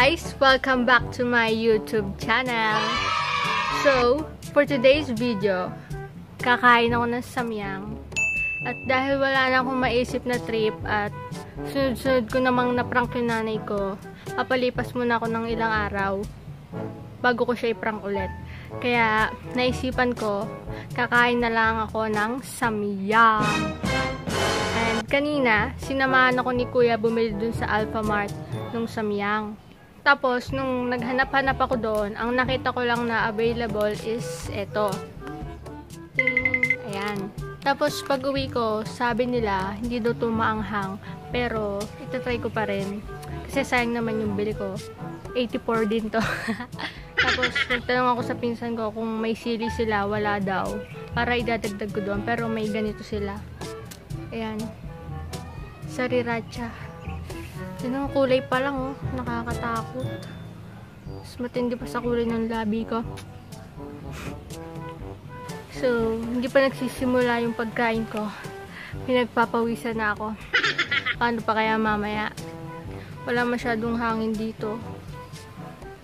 Guys! Welcome back to my YouTube channel. So, for today's video, kakain ako ng samyang. At dahil wala na akong maisip na trip at sunod-sunod ko namang naprank yung nanay ko, papalipas muna ako ng ilang araw bago ko siya iprank ulit. Kaya, naisipan ko, kakain na lang ako ng samyang. And kanina, sinamahan ako ni Kuya bumili dun sa Alphamart nung samyang. Tapos, nung naghanap-hanap ako doon, ang nakita ko lang na available is eto. Ting! Ayan. Tapos, pag uwi ko, sabi nila, hindi daw ito maanghang. Pero, itatry ko pa rin. Kasi sayang naman yung bili ko. 84 din to. Tapos, nagtanong ako sa pinsan ko kung may sili sila, wala daw. Para idadagdag ko doon. Pero may ganito sila. Ayan. Sariracha. Yan kulay pa lang, oh. Nakakatakot. Mas matindi pa sa kulay ng labi ko. So, hindi pa nagsisimula yung pagkain ko. Pinagpapawisan na ako. Paano pa kaya mamaya? Wala masyadong hangin dito.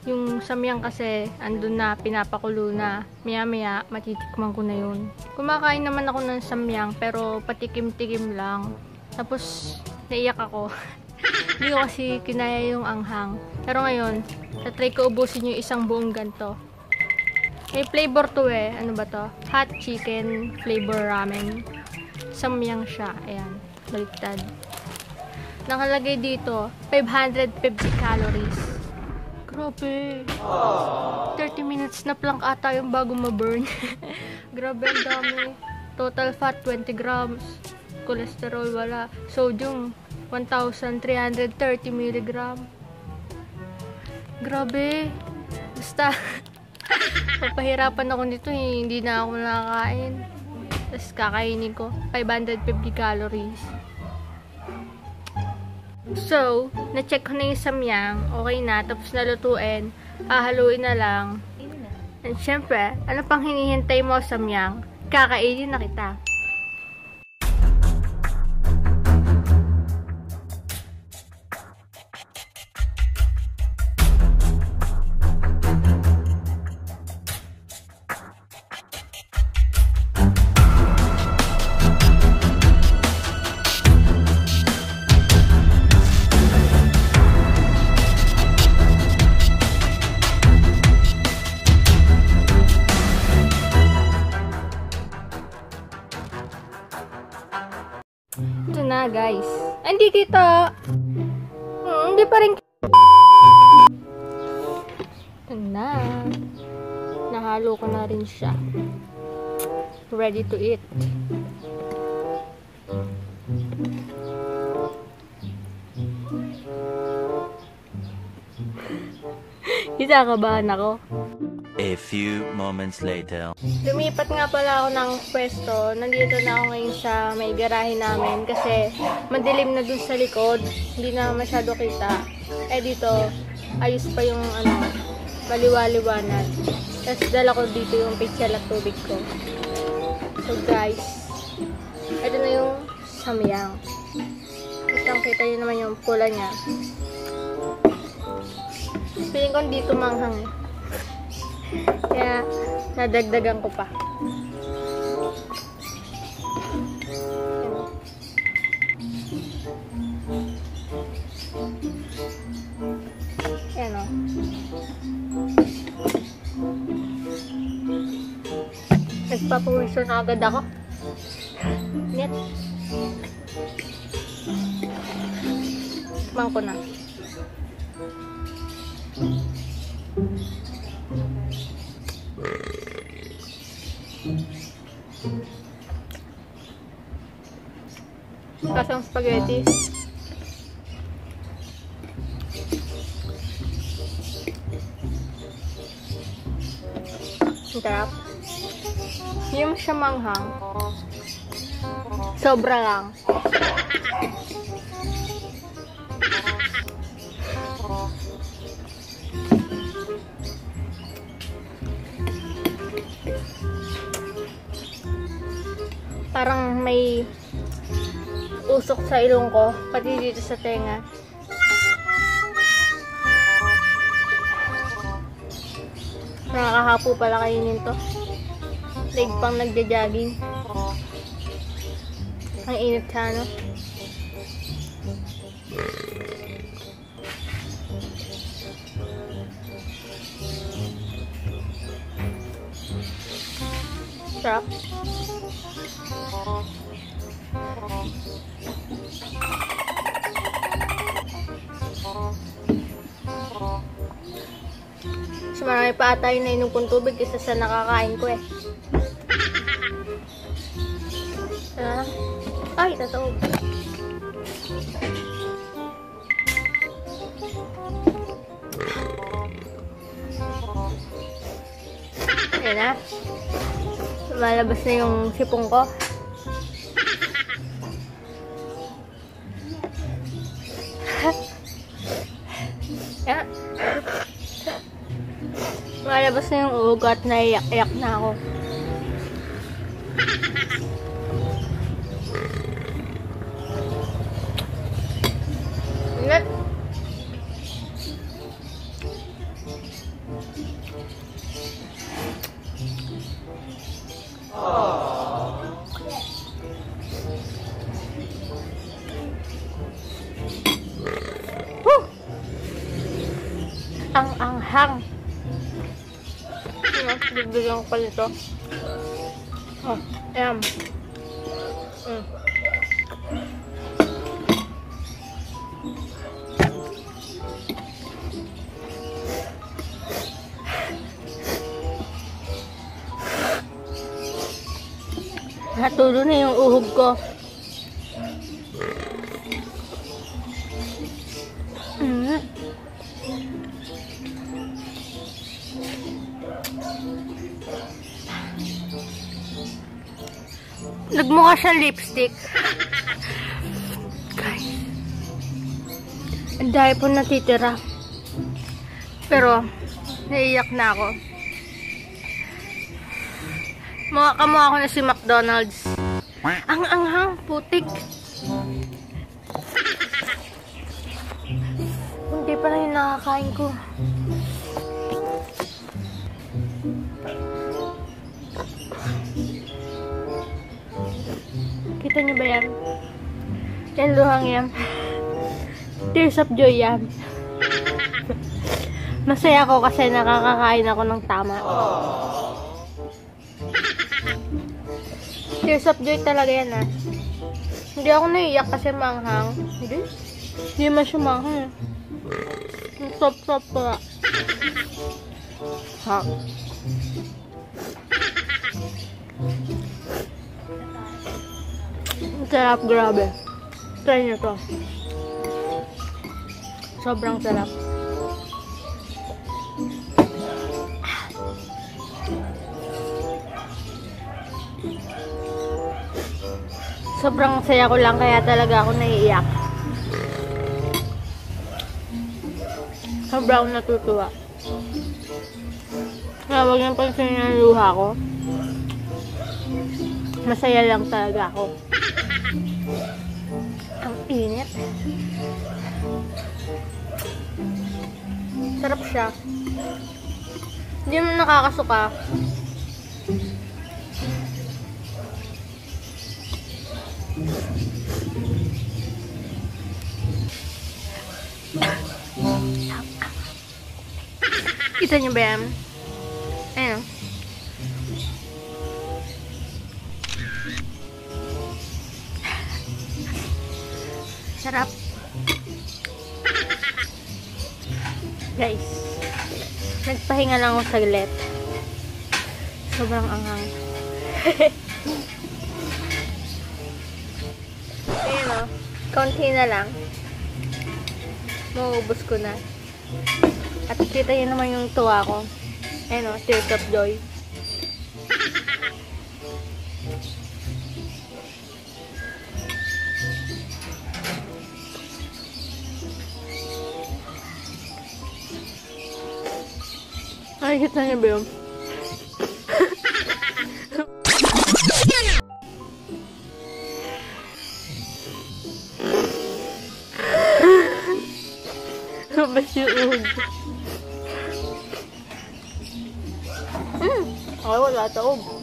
Yung samyang kasi, andun na, pinapakulo na. Maya-maya, matitikman ko na yun. Kumakain naman ako ng samyang, pero patikim-tikim lang. Tapos, naiyak ako. Hindi ko kasi kinaya yung anghang. Pero ngayon, tatry ko ubusin yung isang buong ganto. May flavor to eh. Ano ba to? Hot chicken flavor ramen. Samyang siya. Ayan. Baliktad. Nakalagay dito, 550 calories. Grabe. 30 minutes na plank ata yung bago ma-burn. Grabe ang dami. Total fat, 20 grams. Cholesterol, wala. Sodium, 1,330 milligram. Grabe. Basta, papahirapan ako nito eh. Hindi na ako nakakain. Tapos kakainin ko. 550 calories. So, na-check ko na yung samyang. Okay na. Tapos nalutuin. Hahaluin na lang. And syempre, ano pang hinihintay mo samyang? Kakainin na kita. Hindi kita. Hmm, hindi pa rin Ito na. Nahalo ko na rin siya. Ready to eat. Isakabahan ako. A few moments later. Lumipat nga pala ako ng pwesto. Nandito na ako ngayon sa may garahe namin kasi madilim na dun sa likod. Hindi na masyado kita. Eh dito, ayos pa yung ano, maliwaliwanag. Tapos dala ko dito yung pitsel at tubig ko. So guys, ito na yung samyang. Kitang kita nyo naman yung pula niya. Feeling ko dito manghang eh. Kaya, nadagdagan ko pa. Ayan o. Nagpapawiso na agad ako. Net. Tikman ko na. Kasang spaghetti. Sarap. Siya manghang. Sobra lang. Parang may tusok sa ilong ko, pati dito sa tenga. Nakakahapo pala kainin to. Leg pang nagja-jogging. Ang init siya, no? Sarap. Marami pa yung nainom kong tubig kaysa sa nakakain ko eh. Ah. Ay, tataog. Ayan na. Lumalabas na yung sipong ko. Na yung ugat na iyak-iyak na ako. Ko pa nito. Oh, ayan. Mm. Natulo na yung uhog ko. Nagmukha siyang lipstick. Guys. Ang dahil po natitira. Pero, naiiyak na ako. Mukha kamukha ako na si McDonald's. Ang anghang, putik. Hindi pa yung nakakain ko. Kita niyo ba yan? Yan luhang yan. Tears of joy yan. Masaya ako kasi nakakakain ako ng tama. Tears of joy talaga yan ah. Hindi ako naiiyak kasi manghang. Hindi. Hindi man siya manghang eh. Ang Stop-stop pa. Ha. Sarap, grabe. Try nyo to. Sobrang sarap. Sobrang saya ko lang kaya talaga ako naiiyak. Sobrang natutuwa. Kaya wag niyong pansinin ang luha ko. Masaya lang talaga ako. Ang init. Sarap siya. Hindi mo nakakasuka. Kita niyo ba yan? Nagpahinga lang ako saglit. Sobrang anghang. Ayun o. Konti na lang. Mauubos ko na. At kita niyo naman yung tuwa ko. Ayun o, tears of joy. Ay, kita niyo ba yun? Labas yung uhod ko. Ay, wala taob.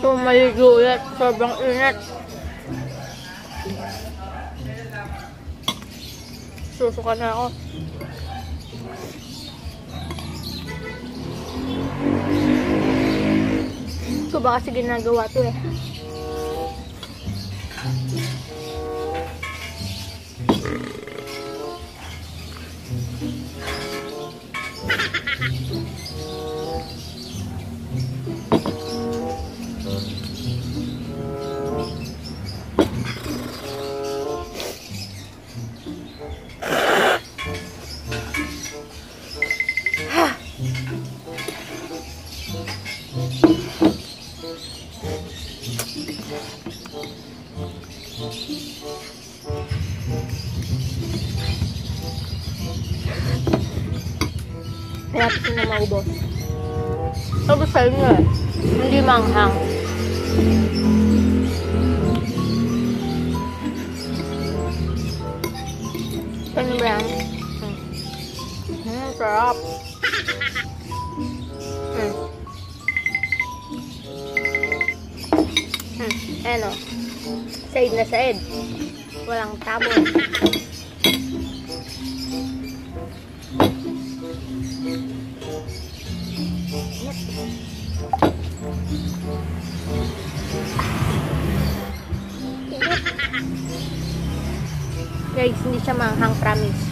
So, maligo ulit. Sobrang init. Susuka na ako. So, baka kasi ginagawa to eh. Malapit na maubos. Tapos sa inyo eh. Hindi manghang. Ano ba yan? Hmm, sarap. Hmm. Hmm, ano? Said na said. Walang tabon. Guys, hindi siya manghang, promise.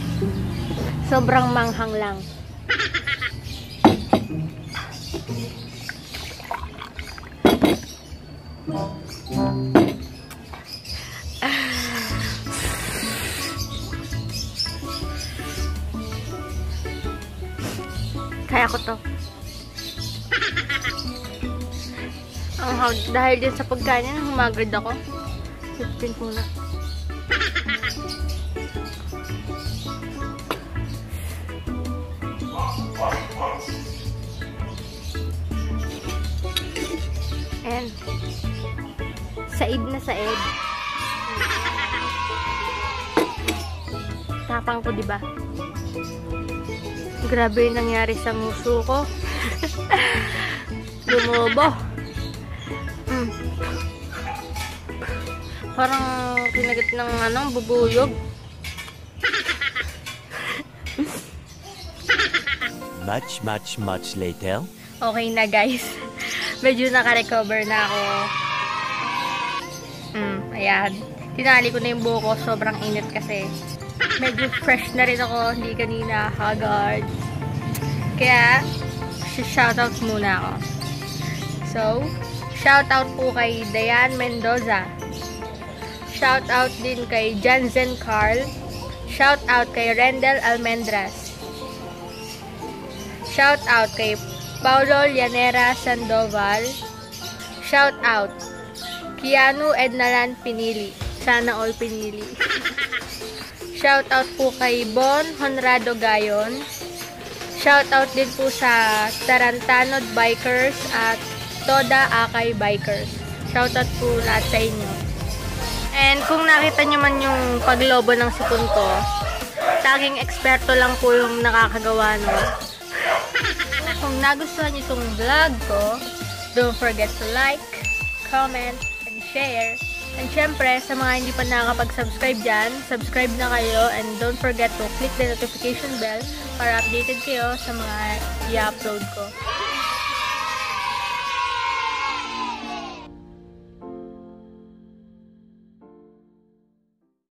Sobrang manghang lang. Kaya ko to. Hard. Dahil din sa pagkain, humagad ako. 15 muna. And said na said. Tapang ko, di ba? Grabe yung nangyari sa muso ko. Lumobo. Parang kinagat ng ano, bubuyog. Much, much, much later. Okay na guys. Medyo naka-recover na ako. Mm, ayan. Tinali ko na yung buhok ko. Sobrang init kasi. Medyo fresh na rin ako. Hindi kanina haggard. Kaya, shoutout muna ako. So, shoutout po kay Diane Mendoza. Shoutout din kay Jansen Carl. Shoutout kay Rendel Almendras. Shout out kay Paulo Llanera Sandoval. Shout out Kianu Ednalan Pinili. Sana all pinili. Shout out po kay Bon Honrado Gayon. Shout out din po sa Tarantanod Bikers at Toda Akay Bikers. Shout out po lahat sa inyo. And kung nakita nyo man yung paglobo ng sipon ko, taging eksperto lang po yung nakakagawa no. Kung nagustuhan niyo itong vlog ko, don't forget to like, comment, and share. And syempre, sa mga hindi pa nakakapag-subscribe dyan, subscribe na kayo and don't forget to click the notification bell para updated kayo sa mga i-upload ko.